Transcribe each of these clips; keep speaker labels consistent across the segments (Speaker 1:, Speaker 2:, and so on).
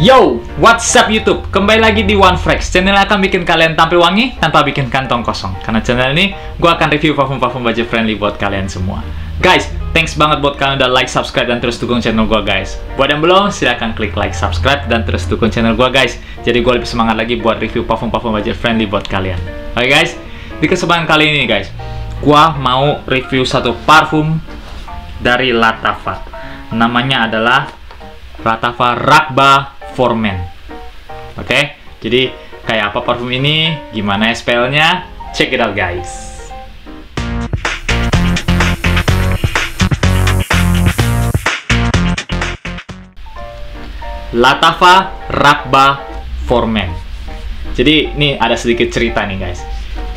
Speaker 1: Yo, what's up YouTube? Kembali lagi di One Fresh, channel yang akan bikin kalian tampil wangi tanpa bikin kantong kosong. Karena channel ini, gue akan review parfum-parfum budget friendly buat kalian semua. Guys, thanks banget buat kalian udah like, subscribe, dan terus dukung channel gue guys. Buat yang belum, silahkan klik like, subscribe, dan terus dukung channel gue guys. Jadi gue lebih semangat lagi buat review parfum-parfum budget friendly buat kalian. Oke guys, di kesempatan kali ini guys, gue mau review satu parfum dari Latafa. Namanya adalah Latafa Rakba for Men. Oke, jadi kayak apa parfum ini? Gimana spellnya? Check it out guys. Latafa Rakba for Men. Jadi ini ada sedikit cerita nih guys.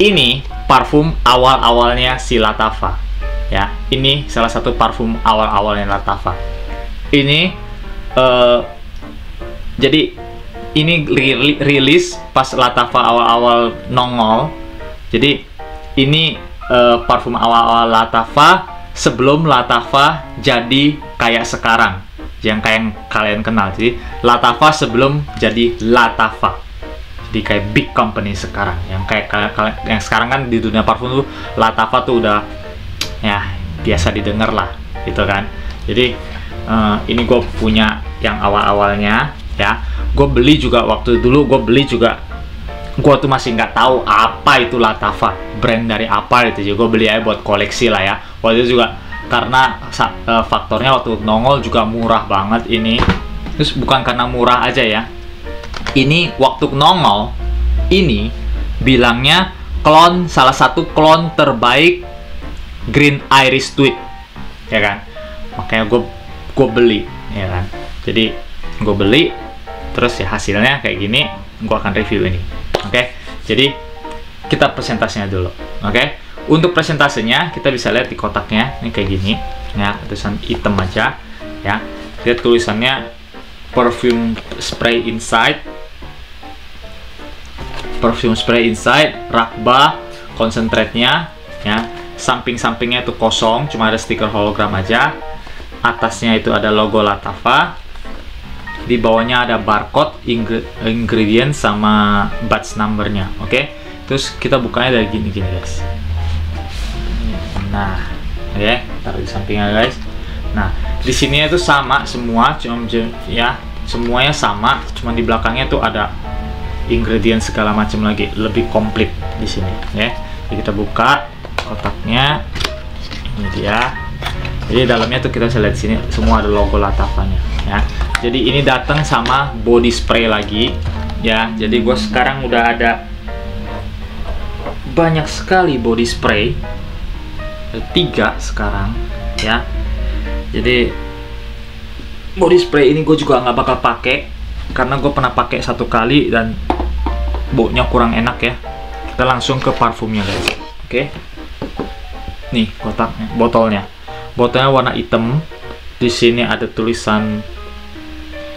Speaker 1: Ini parfum awal-awalnya si Latafa. Ya, ini salah satu parfum awal-awalnya Latafa. Ini uh, jadi ini ri- rilis pas Latafa awal-awal nongol. Jadi ini uh, parfum awal-awal Latafa sebelum Latafa jadi kayak sekarang yang kayak yang kalian kenal. Jadi Latafa sebelum jadi Latafa. Jadi kayak big company sekarang yang kayak kalian, yang sekarang kan di dunia parfum tuh Latafa tuh udah ya biasa didengar lah gitu kan. Jadi uh, ini gue punya yang awal-awalnya ya. Gue beli juga waktu dulu gue beli juga gue tuh masih nggak tahu apa itu Latafa brand dari apa itu jadi gue beli aja buat koleksi lah ya. Waktu itu juga karena uh, faktornya waktu nongol juga murah banget ini. Terus bukan karena murah aja ya. Ini waktu nongol ini bilangnya klon salah satu klon terbaik Green Iris Tweed ya kan? Makanya gue gue beli ya kan? Jadi gue beli terus ya hasilnya kayak gini gue akan review ini. Oke? Okay? jadi kita presentasinya dulu. Oke? Okay? untuk presentasenya kita bisa lihat di kotaknya ini kayak gini. Ya tulisan hitam aja ya. Lihat tulisannya perfume spray inside. Perfume spray inside rakba konsentrate-nya ya. Samping-sampingnya itu kosong cuma ada stiker hologram aja. Atasnya itu ada logo Latafa di bawahnya ada barcode ingredient sama batch numbernya oke okay? terus kita bukanya dari gini gini guys nah oke okay? taruh di sampingnya guys nah di sini itu sama semua cuma ya semuanya sama cuma di belakangnya tuh ada ingredient segala macam lagi lebih komplit di sini ya jadi kita buka kotaknya ini dia jadi dalamnya tuh kita lihat sini semua ada logo Latafanya ya jadi ini datang sama body spray lagi ya. Jadi gue sekarang udah ada banyak sekali body spray. Tiga sekarang ya. Jadi body spray ini gue juga nggak bakal pakai karena gue pernah pakai satu kali dan baunya kurang enak ya. Kita langsung ke parfumnya guys. Oke? Okay. nih kotaknya botolnya. Botolnya warna hitam. Di sini ada tulisan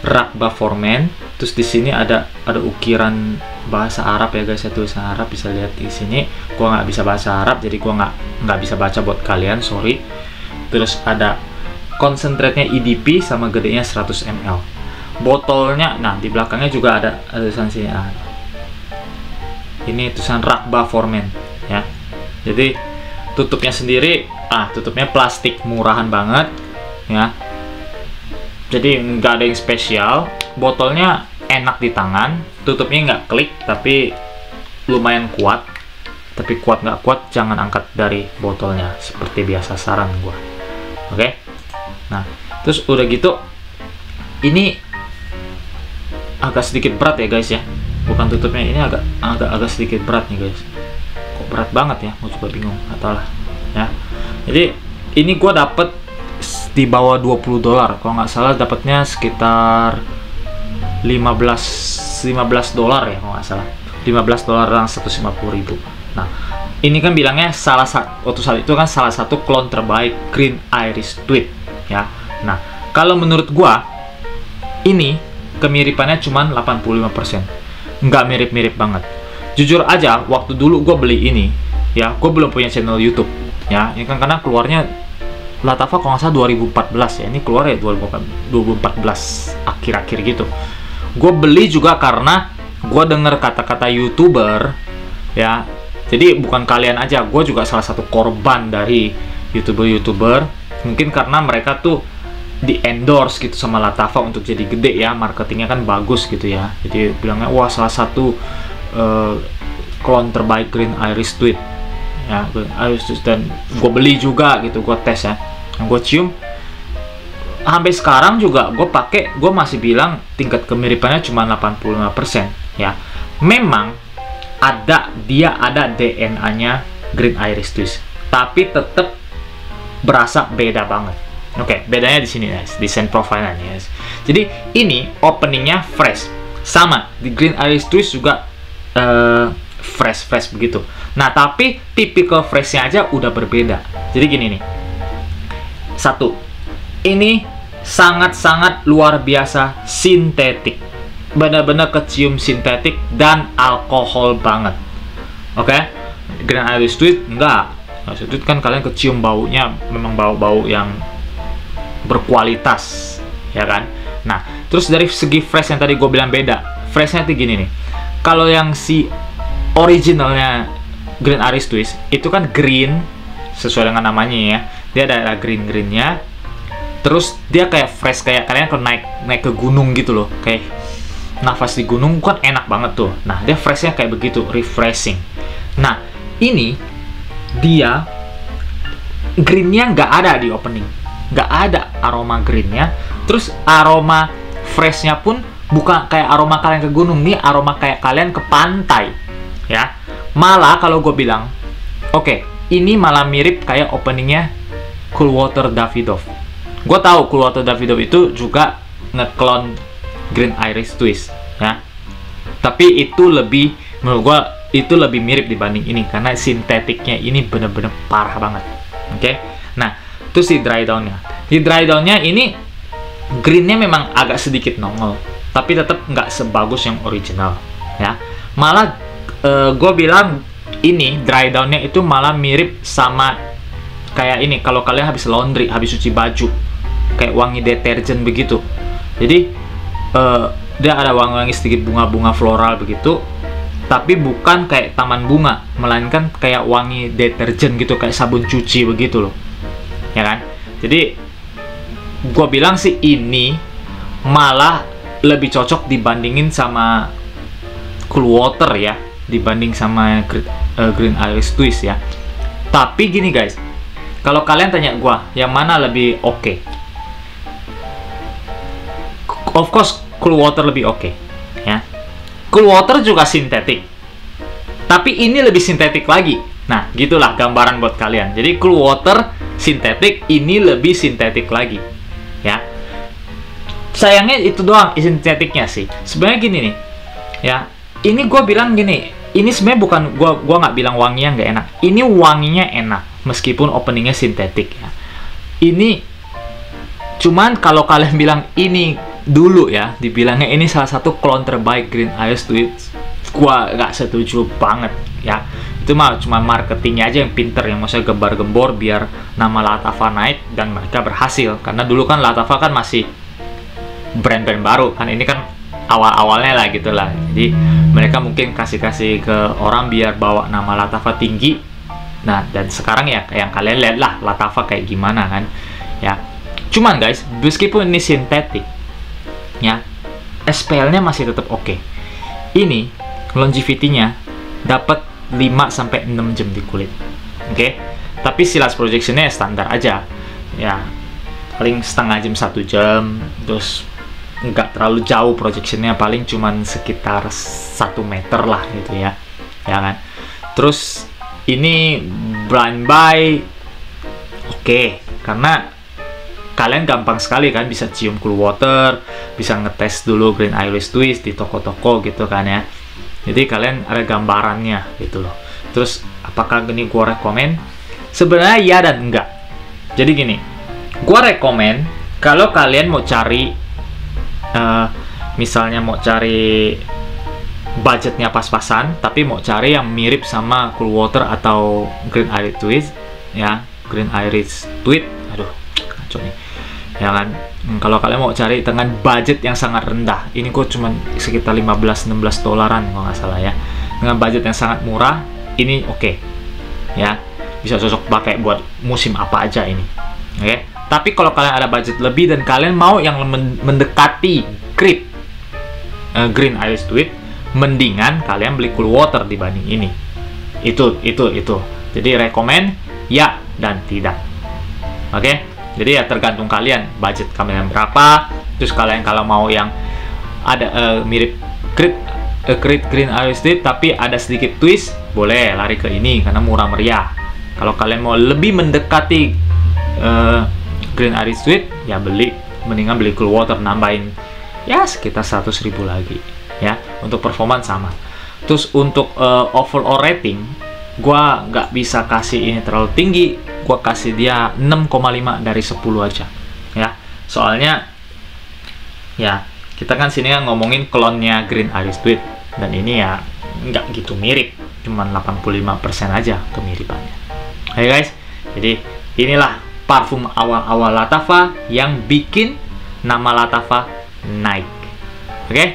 Speaker 1: Rakba Formen terus di sini ada ada ukiran bahasa Arab ya guys ya tulisan Arab bisa lihat di sini. Gua nggak bisa bahasa Arab jadi gua nggak nggak bisa baca buat kalian sorry. Terus ada konsentratnya EDP sama gedenya 100 ml botolnya nah di belakangnya juga ada, tulisan sini ah, ini tulisan Rakba Formen ya. Jadi tutupnya sendiri ah tutupnya plastik murahan banget ya jadi nggak ada yang spesial. Botolnya enak di tangan tutupnya nggak klik tapi lumayan kuat. Tapi kuat nggak kuat jangan angkat dari botolnya. Seperti biasa saran gua. Oke? Okay? nah terus udah gitu ini agak sedikit berat ya guys ya. Bukan tutupnya ini agak agak agak sedikit berat nih guys. Kok berat banget ya? Gue coba bingung atau lah ya. Jadi ini gue dapet di bawah 20 dolar. Kalau nggak salah dapatnya sekitar 15 15 dolar ya kalau nggak salah. 15 dolar dan 150 ribu. Nah ini kan bilangnya salah satu waktu saat itu kan salah satu klon terbaik Green Iris Tweed ya. Nah kalau menurut gua ini kemiripannya cuma 85% nggak mirip-mirip banget. Jujur aja waktu dulu gue beli ini ya gue belum punya channel YouTube ya. Ini kan karena keluarnya Latafa kalau nggak salah 2014 ya ini keluar ya 2014 akhir-akhir gitu. Gue beli juga karena gue denger kata-kata youtuber ya. Jadi bukan kalian aja gue juga salah satu korban dari youtuber-youtuber. Mungkin karena mereka tuh di endorse gitu sama Latafa untuk jadi gede ya marketingnya kan bagus gitu ya. Jadi bilangnya wah salah satu uh, klon terbaik Green Iris Tweet. Ya Iris Tweet dan gue beli juga gitu gue tes ya gue cium sampai sekarang juga gue pakai gue masih bilang tingkat kemiripannya cuma 85% ya memang ada dia ada DNA-nya Green Iris Twist tapi tetap berasa beda banget Oke, okay, bedanya di sini guys, desain profile guys. Jadi ini openingnya fresh, sama di Green Iris Twist juga uh, fresh fresh begitu. Nah tapi typical freshnya aja udah berbeda. Jadi gini nih, satu, ini sangat-sangat luar biasa sintetik, benar-benar kecium sintetik dan alkohol banget. Oke, okay? Green Iris Twist enggak. Maksudnya kan kalian kecium baunya memang bau-bau yang berkualitas ya kan nah terus dari segi fresh yang tadi gue bilang beda freshnya tuh gini nih kalau yang si originalnya Green Iris Twist itu kan green sesuai dengan namanya ya dia ada, green greennya. Terus dia kayak fresh kayak kalian kalau naik naik ke gunung gitu loh. Kayak nafas di gunung kan enak banget tuh. Nah dia freshnya kayak begitu refreshing. Nah ini dia greennya nggak ada di opening. Nggak ada aroma greennya. Terus aroma freshnya pun bukan kayak aroma kalian ke gunung. Nih aroma kayak kalian ke pantai ya. Malah kalau gue bilang oke okay, ini malah mirip kayak openingnya Cool Water Davidoff. Gue tahu Cool Water Davidoff itu juga ngeklon Green Iris Twist ya. Tapi itu lebih menurut gue itu lebih mirip dibanding ini karena sintetiknya ini bener-bener parah banget oke? Okay? nah itu si dry downnya. Di dry downnya ini greennya memang agak sedikit nongol tapi tetap nggak sebagus yang original ya. Malah uh, eh, gue bilang ini dry downnya itu malah mirip sama kayak ini kalau kalian habis laundry habis cuci baju kayak wangi deterjen begitu. Jadi uh, dia ada wangi-wangi sedikit bunga-bunga floral begitu tapi bukan kayak taman bunga melainkan kayak wangi deterjen gitu kayak sabun cuci begitu loh. Ya kan? Jadi gue bilang sih ini malah lebih cocok dibandingin sama Cool Water ya dibanding sama uh, Green Iris Twist ya. Tapi gini guys kalau kalian tanya gue yang mana lebih oke? Okay? of course Cool Water lebih oke okay, ya. Cool Water juga sintetik. Tapi ini lebih sintetik lagi. Nah gitulah gambaran buat kalian. Jadi Cool Water sintetik ini lebih sintetik lagi ya. Sayangnya itu doang sintetiknya sih. Sebenarnya gini nih ya. Ini gue bilang gini ini sebenarnya bukan gue gua nggak bilang wanginya nggak enak. Ini wanginya enak meskipun openingnya sintetik ya. Ini cuman kalau kalian bilang ini dulu ya dibilangnya ini salah satu klon terbaik Green Ice Tweet gua nggak setuju banget ya. Itu mah cuma marketingnya aja yang pinter yang maksudnya gembar-gembor biar nama Latafa naik dan mereka berhasil. Karena dulu kan Latafa kan masih brand-brand baru kan ini kan awal-awalnya lah gitu lah. Jadi mereka mungkin kasih-kasih ke orang biar bawa nama Latafa tinggi nah dan sekarang ya yang kalian lihat lah Latafa kayak gimana kan ya cuman guys meskipun ini sintetik ya SPL-nya masih tetap oke okay. ini longevity-nya dapat 5 sampai 6 jam di kulit. Oke. Okay? Tapi silas projectionnya standar aja. Ya, paling setengah jam satu jam terus nggak terlalu jauh projectionnya paling cuman sekitar satu meter lah gitu ya ya kan terus ini blind buy. Oke okay, karena kalian gampang sekali kan bisa cium cool water bisa ngetes dulu green iris twist di toko-toko gitu kan ya. Jadi kalian ada gambarannya gitu loh. Terus apakah ini gue rekomen? Sebenarnya ya dan enggak. Jadi gini gue rekomen kalau kalian mau cari uh, misalnya mau cari budgetnya pas-pasan tapi mau cari yang mirip sama Cool Water atau Green Iris Twist ya. Green Iris Tweet aduh kacau nih. Ya kan? Hmm, kalau kalian mau cari dengan budget yang sangat rendah ini kok cuma sekitar 15-16 dolaran kalau nggak salah ya. Dengan budget yang sangat murah ini oke okay. ya. Bisa cocok pakai buat musim apa aja ini oke. Okay? tapi kalau kalian ada budget lebih dan kalian mau yang mendekati grip uh, green iris tweet mendingan kalian beli cool water dibanding ini. Itu itu itu. Jadi rekomend ya dan tidak. Oke? Okay? jadi ya tergantung kalian budget kalian berapa. Terus kalian kalau mau yang ada uh, mirip grid uh, grid green iris tapi ada sedikit twist boleh lari ke ini karena murah meriah. Kalau kalian mau lebih mendekati uh, green tweet ya beli mendingan beli cool water nambahin ya sekitar 100 ribu lagi ya untuk performa sama. Terus untuk uh, overall rating gua nggak bisa kasih ini terlalu tinggi gua kasih dia 6,5 dari 10 aja ya. Soalnya ya kita kan sini kan ngomongin klonnya Green Iris Tweet dan ini ya nggak gitu mirip cuman 85% aja kemiripannya. Oke guys? Jadi inilah parfum awal-awal Latafa yang bikin nama Latafa naik. Oke? okay?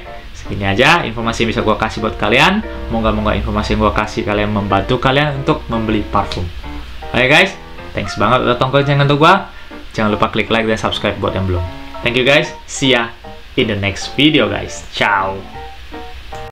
Speaker 1: Segini aja informasi yang bisa gue kasih buat kalian moga-moga informasi yang gue kasih kalian membantu kalian untuk membeli parfum oke okay guys Thanks banget udah tonton channel untuk gua. Jangan lupa klik like dan subscribe buat yang belum. Thank you guys. See ya in the next video guys. Ciao.